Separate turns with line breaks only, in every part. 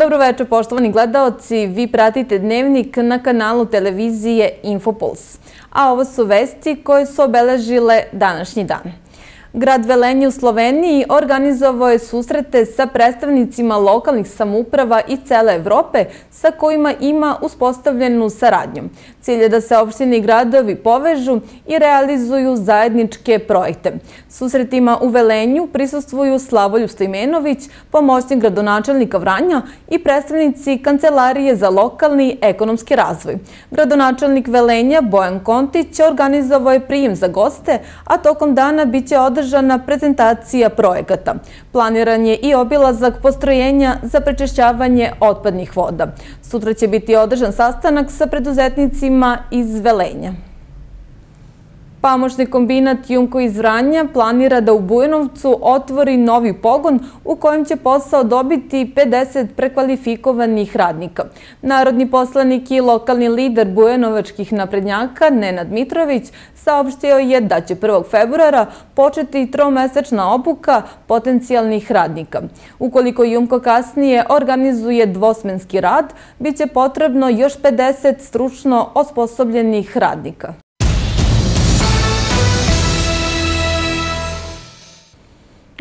Dobroveče, poštovani gledalci. Vi pratite dnevnik na kanalu televizije Infopuls. A ovo su vesti koje su obeležile današnji dan. Grad Velenje u Sloveniji organizovao je susrete sa predstavnicima lokalnih samuprava i cele Evrope sa kojima ima uspostavljenu saradnju. Cilj je da se opštine i gradovi povežu i realizuju zajedničke projekte. Susretima u Velenju prisustvuju Slavolju Stojmenović, pomoćnik gradonačelnika Vranja i predstavnici Kancelarije za lokalni ekonomski razvoj. Gradonačelnik Velenja Bojan Kontić organizovao je prijem za goste, a tokom dana biće održana prezentacija projekata. Planiran je i obilazak postrojenja za prečešćavanje otpadnih voda. Sutra će biti održan sastanak sa preduzetnicima iz Velenja. Pamošni kombinat Junko iz Vranja planira da u Bujanovcu otvori novi pogon u kojem će posao dobiti 50 prekvalifikovanih radnika. Narodni poslanik i lokalni lider Bujanovačkih naprednjaka Nenad Mitrović saopštio je da će 1. februara početi tromesečna obuka potencijalnih radnika. Ukoliko Junko kasnije organizuje dvosmenski rad, bit će potrebno još 50 stručno osposobljenih radnika.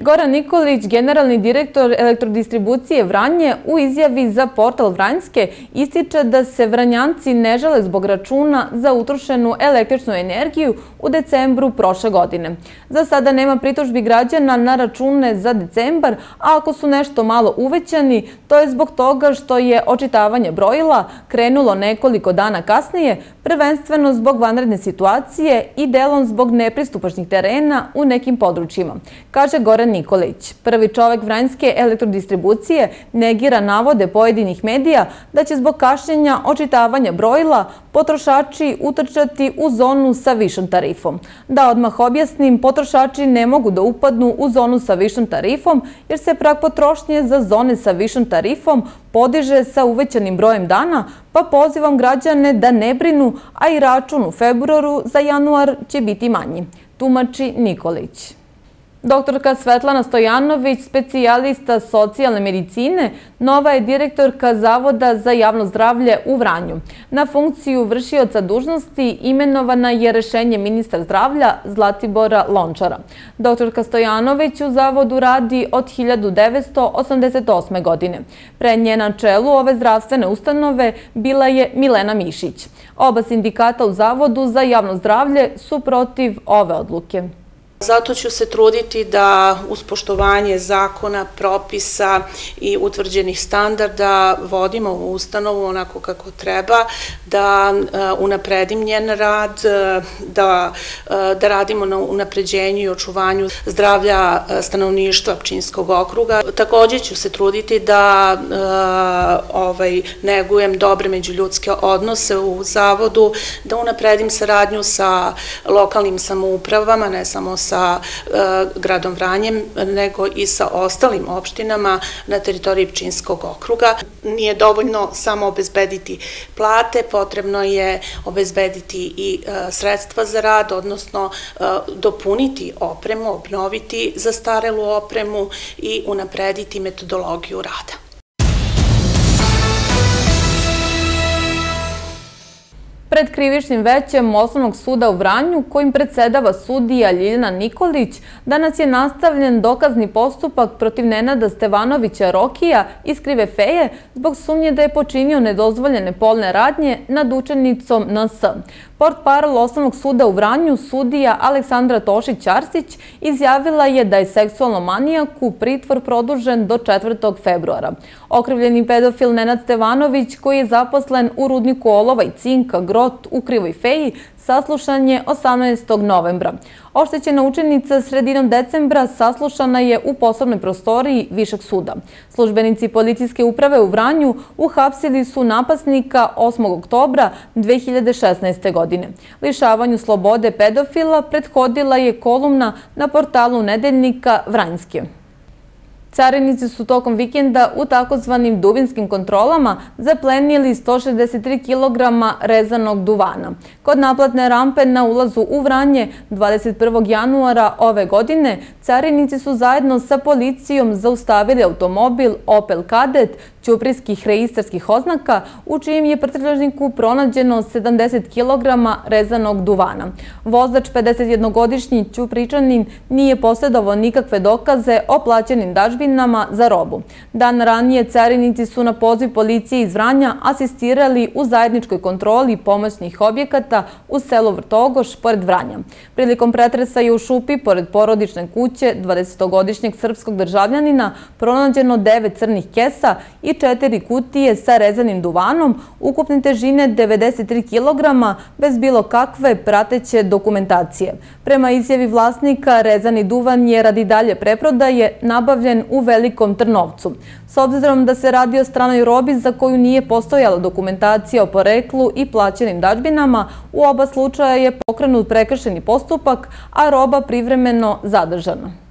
Goran Nikolić, generalni direktor elektrodistribucije Vranje, u izjavi za portal Vranjske ističe da se Vranjanci ne žele zbog računa za utrošenu električnu energiju u decembru prošle godine. Za sada nema pritužbi građana na račune za decembar, a ako su nešto malo uvećani, to je zbog toga što je očitavanje brojila krenulo nekoliko dana kasnije, prvenstveno zbog vanredne situacije i delom zbog nepristupačnih terena u nekim područjima, kaže Goran Nikolić. Prvi čovek Vranjske elektrodistribucije negira navode pojedinih medija da će zbog kašnjenja očitavanja brojila potrošači utrčati u zonu sa višom tarifom. Da odmah objasnim, potrošači ne mogu da upadnu u zonu sa višom tarifom jer se prak potrošnje za zone sa višom tarifom podiže sa uvećanim brojem dana, pa pozivam građane da ne brinu, a i račun u februaru za januar će biti manji. Tumači Nikolić. Doktorka Svetlana Stojanović, specijalista socijalne medicine, nova je direktorka Zavoda za javno zdravlje u Vranju. Na funkciju vršioca dužnosti imenovana je rešenje ministra zdravlja Zlatibora Lončara. Doktorka Stojanović u Zavodu radi od 1988. godine. Pre nje na čelu ove zdravstvene ustanove bila je Milena Mišić. Oba sindikata u Zavodu za javno zdravlje su protiv ove odluke.
Zato ću se truditi da uz poštovanje zakona, propisa i utvrđenih standarda vodimo u ustanovu onako kako treba, da e, unapredim njen rad, e, da, e, da radimo na unapređenju i očuvanju zdravlja stanovništva Pčinskog okruga. Također ću se truditi da ovaj, negujem dobre međuljudske odnose u zavodu, da unapredim saradnju sa lokalnim samoupravama, ne samo sa sa e, gradom Vranjem, nego i sa ostalim opštinama na teritoriji Pčinskog okruga. Nije dovoljno samo obezbediti plate, potrebno je obezbediti i e, sredstva za rad, odnosno e, dopuniti opremu, obnoviti zastarelu opremu i unaprediti metodologiju rada.
Pred krivičnim većem Osnovnog suda u Vranju, kojim predsedava sudija Ljiljana Nikolić, danas je nastavljen dokazni postupak protiv Nenada Stevanovića Rokija iz Krive Feje zbog sumnje da je počinio nedozvoljene polne radnje nad učenicom NS. Port parol Osnovnog suda u Vranju, sudija Aleksandra Tošić-Arsić, izjavila je da je seksualno manijaku pritvor produžen do 4. februara. Okrivljeni pedofil Nenad Stevanović, koji je zaposlen u rudniku olova i cinka Grot u Krivoj feji, saslušan je 18. novembra. Oštećena učenica sredinom decembra saslušana je u poslovnoj prostoriji Višeg suda. Službenici policijske uprave u Vranju uhapsili su napasnika 8. oktobra 2016. godine. Lišavanju slobode pedofila prethodila je kolumna na portalu nedeljnika Vranjske. Carinici su tokom vikenda u takozvanim dubinskim kontrolama zaplenili 163 kg rezanog duvana. Kod naplatne rampe na ulazu u Vranje 21. januara ove godine carinici su zajedno sa policijom zaustavili automobil Opel Kadett ćuprijskih reistarskih oznaka u čijem je prtljažniku pronađeno 70 kg rezanog duvana. Vozač 51-godišnji ćupričanin nije posjedovao nikakve dokaze o plaćenim dažbinama za robu. Dan ranije carinici su na poziv policije iz Vranja asistirali u zajedničkoj kontroli pomoćnih objekata u selu Vrtogoš pored Vranja. Prilikom pretresa je u Šupi, pored porodične kuće 20-godišnjeg srpskog državljanina, pronađeno 9 crnih kesa i četiri kutije sa rezanim duvanom, ukupne težine 93 kg, bez bilo kakve prateće dokumentacije. Prema izjavi vlasnika, rezani duvan je radi dalje preprodaje nabavljen u Velikom Trnovcu. S obzirom da se radi o stranoj robi za koju nije postojala dokumentacija o poreklu i plaćenim dađbinama, u oba slučaja je pokrenut prekršeni postupak, a roba privremeno zadržana.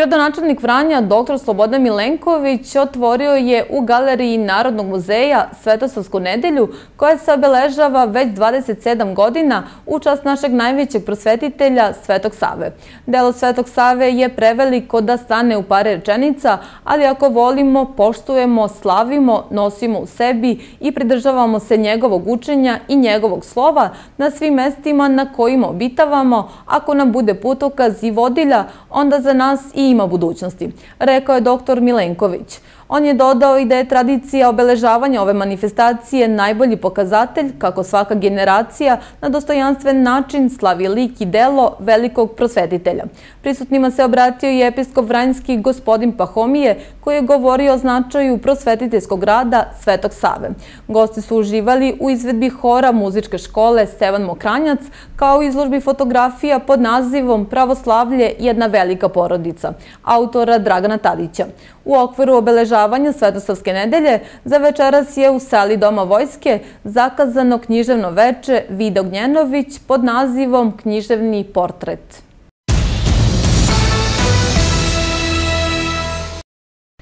Gradonačelnik Vranja, dr. Sloboda Milenković, otvorio je u galeriji Narodnog muzeja Svetosavsku nedelju, koja se obeležava već 27 godina u čast našeg najvećeg prosvetitelja Svetog Save. Delo Svetog Save je preveliko da stane u pare rečenica, ali ako volimo, poštujemo, slavimo, nosimo u sebi i pridržavamo se njegovog učenja i njegovog slova na svim mestima na kojima obitavamo, ako nam bude putokaz i vodilja, onda za nas i ima budućnosti, rekao je dr. Milenković. On je dodao i da je tradicija obeležavanja ove manifestacije najbolji pokazatelj kako svaka generacija na dostojanstven način slavi lik i delo velikog prosvetitelja. Prisutnima se obratio i episkop Vranjski gospodin Pahomije koji je govorio o značaju prosvetiteljskog rada Svetog Save. Gosti su uživali u izvedbi hora muzičke škole Stevan Mokranjac kao izložbi fotografija pod nazivom Pravoslavlje jedna velika porodica autora Dragana Tadića. U okviru obeležavanja Svetosavske nedelje za večeras je u sali Doma vojske zakazano književno veče Vida Gnjenović pod nazivom Književni portret.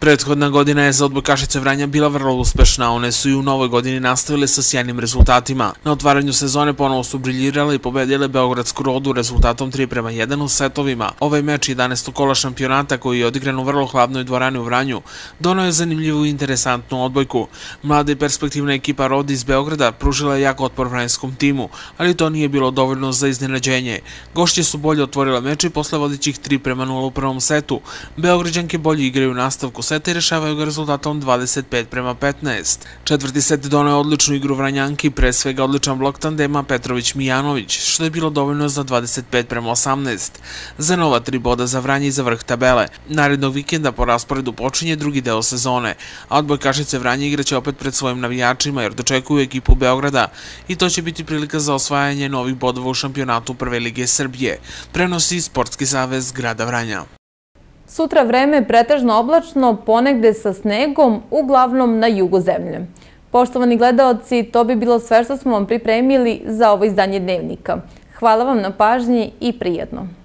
Prethodna godina je za odbojkašice Vranja bila vrlo uspešna, one su i u novoj godini nastavile sa sjajnim rezultatima. Na otvaranju sezone ponovo su briljirale i pobedile Beogradsku rodu rezultatom 3 prema 1 u setovima. Ovaj meč 11. kola šampionata koji je odigran u vrlo hladnoj dvorani u Vranju, donao je zanimljivu i interesantnu odbojku. Mlada i perspektivna ekipa rodi iz Beograda pružila je jak otpor vranjskom timu, ali to nije bilo dovoljno za iznenađenje. Gošće su bolje otvorile meč i posle vodićih 3 prema 0 u prvom setu. Beograđanke bolje igraju nastavku seta i rešavaju ga rezultatom 25 prema 15. Četvrti set donao je odličnu igru Vranjanki, pre svega odličan blok tandema Petrović-Mijanović, što je bilo dovoljno za 25 prema 18. Za nova tri boda za Vranje i za vrh tabele. Narednog vikenda po rasporedu počinje drugi deo sezone, a odbojkašice Vranje igraće opet pred svojim navijačima jer dočekuju ekipu Beograda i to će biti prilika za osvajanje novih bodova u šampionatu Prve lige Srbije, prenosi Sportski savez grada Vranja.
Sutra vreme pretežno oblačno, ponegde sa snegom, uglavnom na jugu zemlje. Poštovani gledalci, to bi bilo sve što smo vam pripremili za ovo izdanje dnevnika. Hvala vam na pažnji i prijetno.